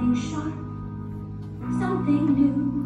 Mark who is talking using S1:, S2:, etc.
S1: something sharp, something new.